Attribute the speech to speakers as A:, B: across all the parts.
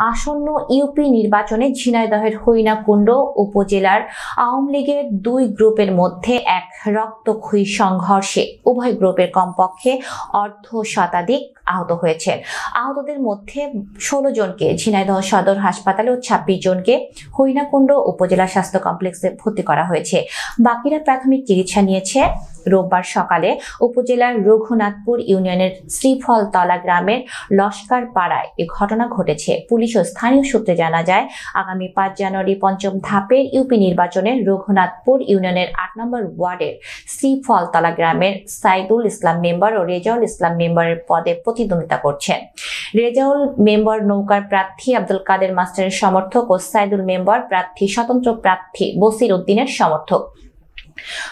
A: আসন্ন ইউপি নির্বাচনে ঝিনাইদহের হইনাকুণ্ড উপজেলার আওয়ামী লীগের দুই গ্রুপের মধ্যে এক। রক্তক্ষয়ী সংঘর্ষে উভয় গ্রুপের কমপক্ষে অর্ধ শতাধিক আহত হয়েছে। আহতদের মধ্যে ষোলো জনকে ঝিনাইদহ সদর হাসপাতালে ও ছাব্বিশ জনকে হইনাকুণ্ড উপজেলা স্বাস্থ্য কমপ্লেক্সে ভর্তি করা হয়েছে। বাকিরা প্রাথমিক চিকিৎসা নিয়েছে। রোববার সকালে উপজেলার রঘুনাথপুর ইউনিয়নের শ্রীফলতলা গ্রামের লস্কার পাড়ায় এ ঘটনা ঘটেছে। পুলিশ ও স্থানীয় সূত্রে জানা যায়, আগামী পাঁচ জানুয়ারি পঞ্চম ধাপের ইউপি নির্বাচনে রঘুনাথপুর ইউনিয়নের আট নম্বর ওয়ার্ডের শ্রীফলতলা গ্রামের সাইদুল ইসলাম মেম্বার ও রেজাউল ইসলাম মেম্বারের পদে প্রতিদ্বন্দ্বিতা করছেন। রেজাউল মেম্বার নৌকার প্রার্থী আব্দুল কাদের মাস্টারের সমর্থক ও সাইদুল মেম্বার প্রার্থী, স্বতন্ত্র প্রার্থী বসির উদ্দিনের সমর্থক।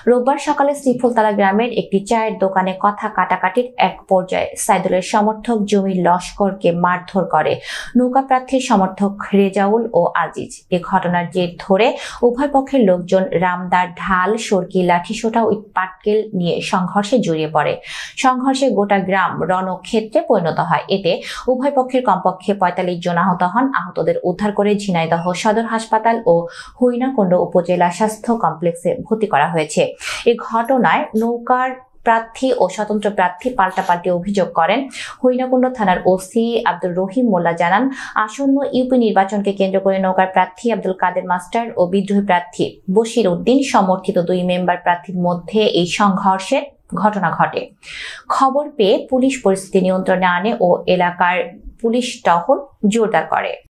A: রোববার সকালে শ্রীফুলতলা গ্রামের একটি চায়ের দোকানে কথা কাটাকাটির এক পর্যায়ে সাইদুলের সমর্থক জমির লস্করকে মারধর করে নৌকা প্রার্থীর সমর্থক রেজাউল ও আজিজ। এ ঘটনার জের ধরে উভয় পক্ষের লোকজন রামদার ঢাল, সরকি, লাঠিসোঁটা ও পাটকেল নিয়ে সংঘর্ষে জড়িয়ে পড়ে। সংঘর্ষে গোটা গ্রাম রণক্ষেত্রে পরিণত হয়। এতে উভয় পক্ষের কমপক্ষে পঁয়তাল্লিশ জন আহত হন। আহতদের উদ্ধার করে ঝিনাইদহ সদর হাসপাতাল ও হইনাকুণ্ড উপজেলা স্বাস্থ্য কমপ্লেক্সে ভর্তি করা হয়েছে। এ ঘটনায় নৌকার প্রার্থী ও স্বতন্ত্র প্রার্থী পাল্টাপাল্টি অভিযোগ করেন। হইনাকুণ্ড থানার ওসি আব্দুল রহিম মোল্লা জানান, আসন্ন ইউপি নির্বাচনকে কেন্দ্র করে নৌকার প্রার্থী আব্দুল কাদের মাস্টার ও বিদ্রোহী প্রার্থী বশির উদ্দিন সমর্থিত দুই মেম্বার প্রার্থীর মধ্যে এই সংঘর্ষের ঘটনা ঘটে। খবর পেয়ে পুলিশ পরিস্থিতি নিয়ন্ত্রণে আনে ও এলাকার পুলিশ টহল জোরদার করে।